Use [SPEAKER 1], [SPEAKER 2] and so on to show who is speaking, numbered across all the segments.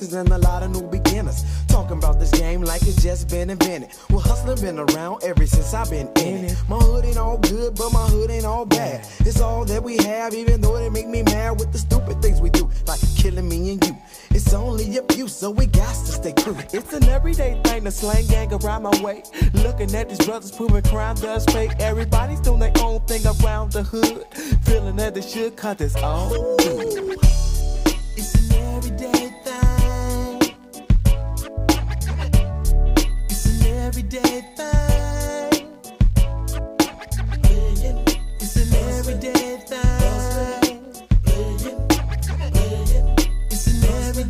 [SPEAKER 1] gangsters and a lot of new beginners. Talking about this game like it's just been invented. Well, hustling been around ever since I've been in it. My hood ain't all good, but my hood ain't all bad. It's all that we have, even though they make me mad with the stupid things we do, like killing me and you. It's only abuse, so we got to stay true.
[SPEAKER 2] It's an everyday thing, the slang gang around my way. Looking at these brothers proving crime does fake. Everybody's doing their own thing around the hood. Feeling that they should cut this all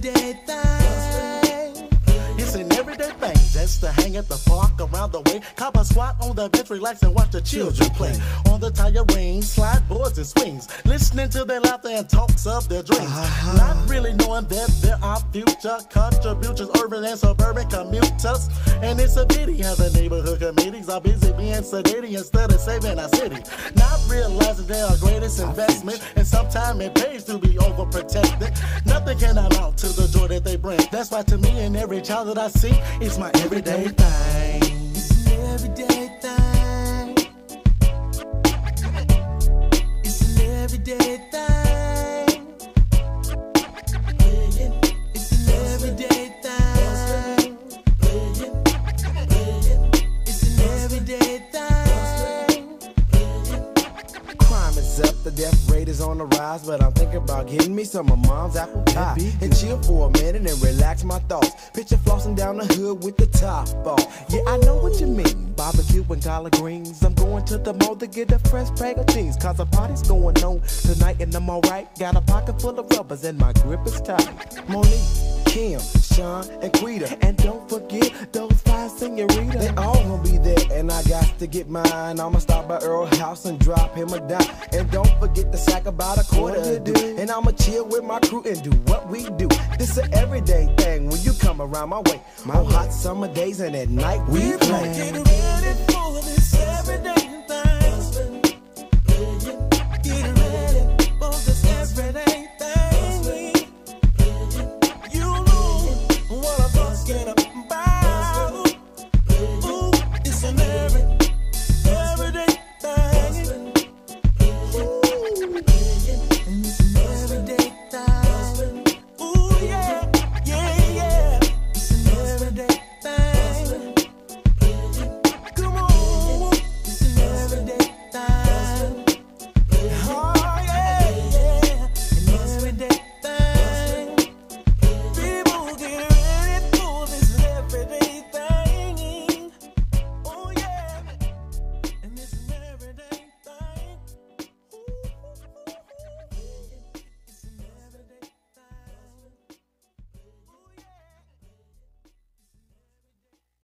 [SPEAKER 1] everyday thing. It's an everyday thing
[SPEAKER 3] just to hang at the park around the way. Cop a squat on the bench, relax and watch the children play. On the tire range, slide boards and swings. Listening to their laughter and talks of their dreams. Uh-huh. Not really knowing that there are future contributions, urban and suburban commuters. And it's a pity how the neighborhood committees are busy sedated instead of saving our city. Not realizing they are our greatest investment, and sometimes it pays to be overprotected. Nothing can amount to the joy that they bring. That's why to me and every child that I see, it's my everyday thing.
[SPEAKER 1] It's an everyday thing. It's an everyday thing. The death rate is on the rise, but I'm thinking about getting me some of mom's apple pie and chill for a minute and relax my thoughts. Picture flossing down the hood with the top off.
[SPEAKER 2] Yeah, I know what you mean. Barbecue and collard greens. I'm going to the mall to get a fresh pair of jeans. Cause a party's going on tonight and I'm alright. Got a pocket full of rubbers and my grip is tight.
[SPEAKER 1] Monique, Kim, Sean, and Quita.
[SPEAKER 2] And don't forget those five senoritas.
[SPEAKER 1] They all gonna be there, and I got to get mine. I'ma stop by Earl House and drop him a dime. And don't forget the sack about a quarter to do. And I'ma chill with my crew and do what we do. This an everyday thing when you come around my way. On hot summer days and at night we play.
[SPEAKER 4] Get ready for